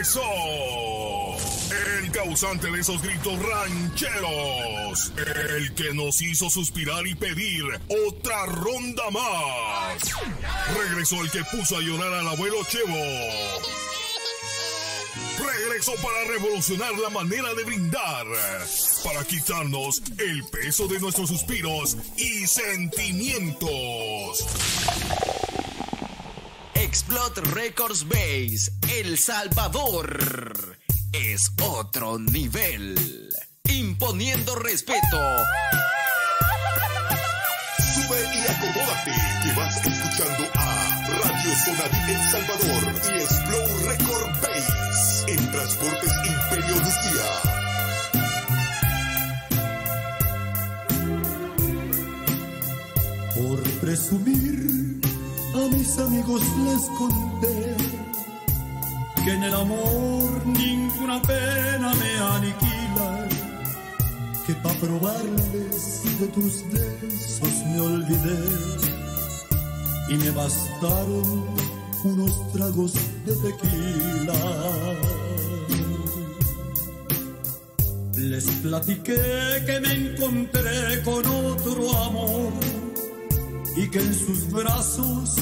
regresó. El causante de esos gritos rancheros. El que nos hizo suspirar y pedir otra ronda más. Regresó el que puso a llorar al abuelo Chevo. Regresó para revolucionar la manera de brindar. Para quitarnos el peso de nuestros suspiros y sentimientos. Explode Records Base, El Salvador. Es otro nivel. Imponiendo respeto. Sube y acomódate, que vas escuchando a Radio Sonarí El Salvador y Explode Record Base en Transportes Imperio Lucía. Por presumir, a mis amigos les conté que en el amor ninguna pena me aniquila, que pa' probarles de tus besos me olvidé y me bastaron unos tragos de tequila. Les platiqué que me encontré con otro amor y que en sus brazos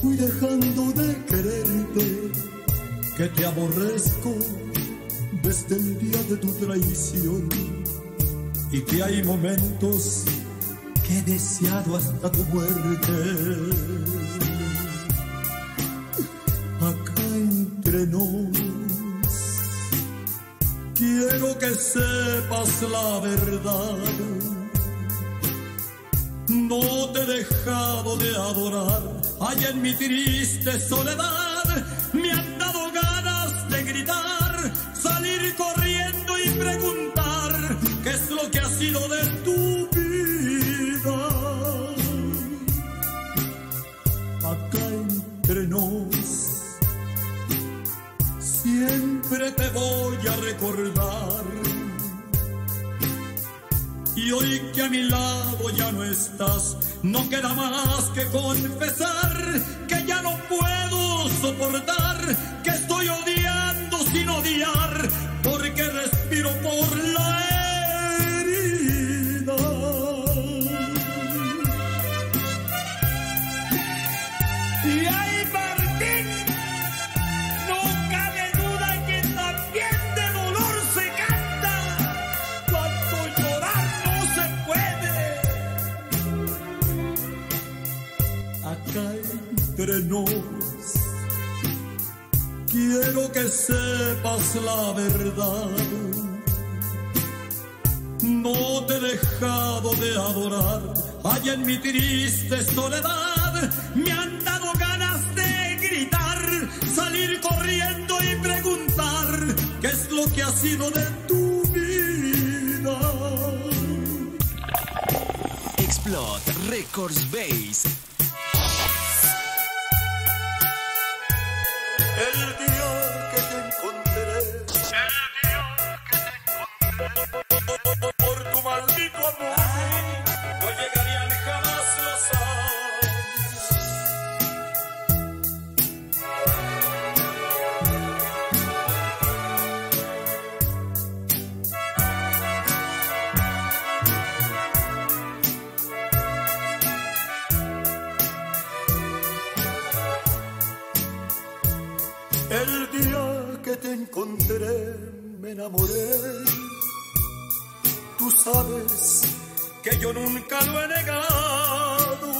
fui dejando de quererte, que te aborrezco desde el día de tu traición y que hay momentos que he deseado hasta tu muerte. Acá entre nos, quiero que sepas la verdad. No te he dejado de adorar, allá en mi triste soledad me han dado ganas de gritar, salir corriendo y preguntar qué es lo que ha sido de tu vida. Acá entre nos, siempre te voy a recordar. Y hoy que a mi lado ya no estás, no queda más que confesar que ya no puedo soportar, que estoy odiando sin odiar, porque respiro por entre nos. Quiero que sepas la verdad. No te he dejado de adorar. Allá en mi triste soledad me han dado ganas de gritar, salir corriendo y preguntar qué es lo que ha sido de tu vida. Explode Records Base. El día El día que te encontré me enamoré. Tú sabes que yo nunca lo he negado.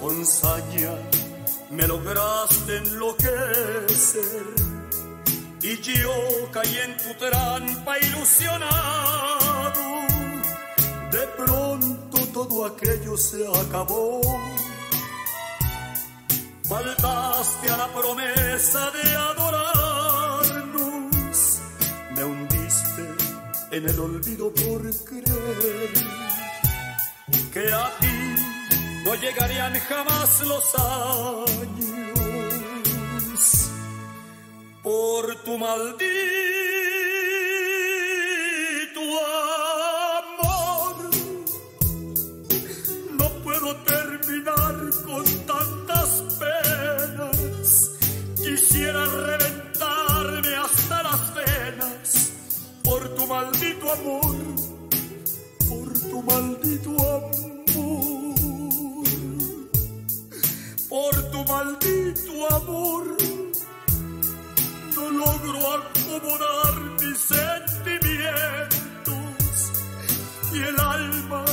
Con saña me lograste enloquecer. Y yo caí en tu trampa ilusionado. De pronto todo aquello se acabó. Faltaste a la promesa de adorarnos. Me hundiste en el olvido por creer que a ti no llegarían jamás los años. Por tu maldito por tu maldito amor, por tu maldito amor, no logro acomodar mis sentimientos y el alma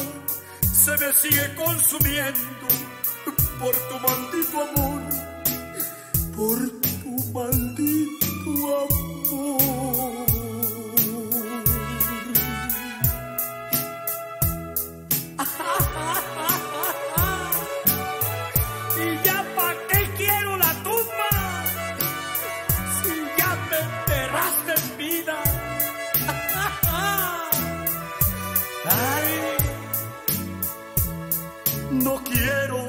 se me sigue consumiendo por tu maldito amor, por tu maldito amor. Quiero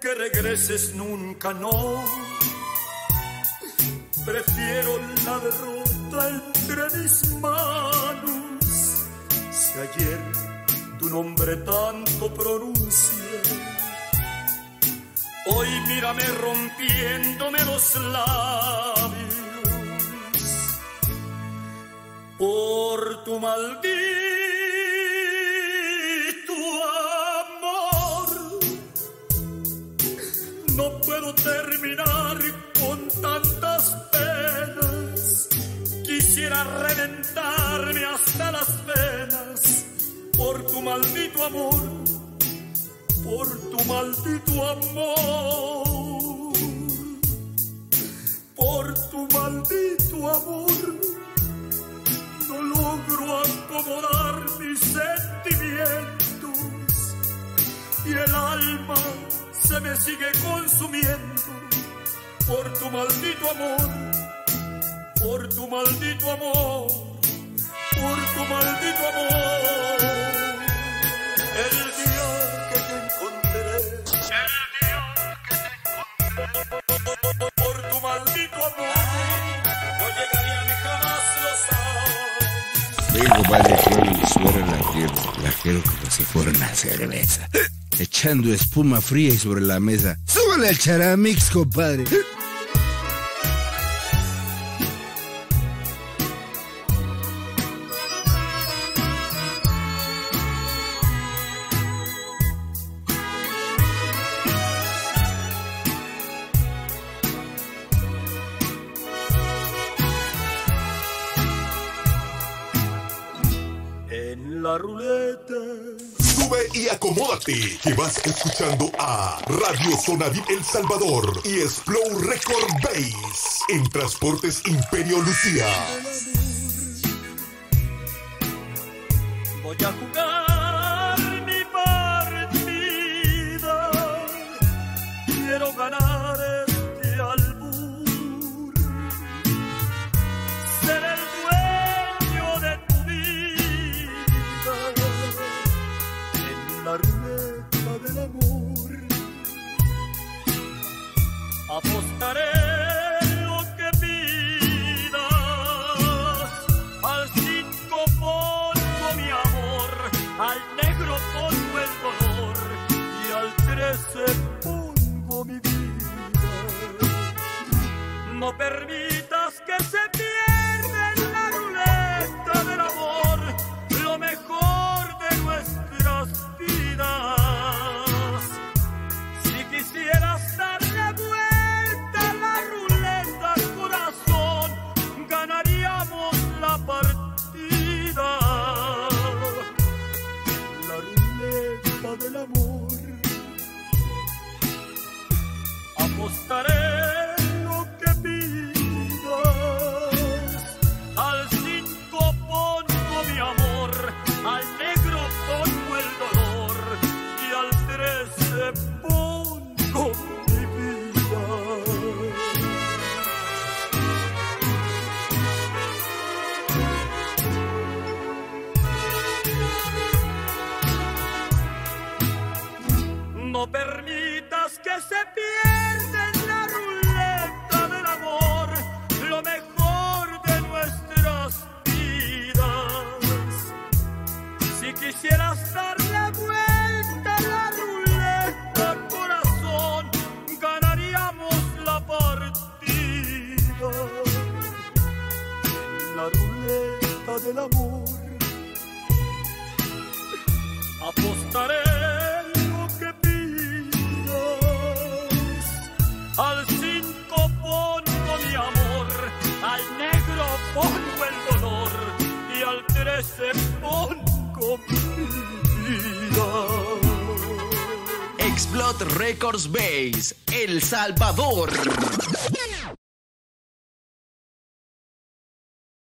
que regreses nunca, no. Prefiero la derrota entre mis manos. Si ayer tu nombre tanto pronuncié, hoy mírame rompiéndome los labios por tu maldito Terminar con tantas penas. Quisiera reventarme hasta las venas por tu maldito amor, por tu maldito amor, por tu maldito amor no logro acomodar mis sentimientos y el alma se me sigue consumiendo por tu maldito amor, por tu maldito amor, por tu maldito amor. El día que te encontré, el día que te encontré, por tu maldito amor, no llegarían jamás los años. Ven, compadre, quiero y suena la quiero. La quiero como si fuera una cerveza. Echando espuma fría y sobre la mesa. ¡Súbele al charamix, compadre! Acomódate, que vas escuchando a Radio Sonadip El Salvador y Explode Record Base en Transportes Imperio Lucía. Pongo mi vida. No permitas No permitas pongo vida. Explot Records Base, El Salvador.